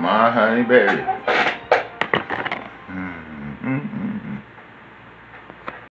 My honey berry.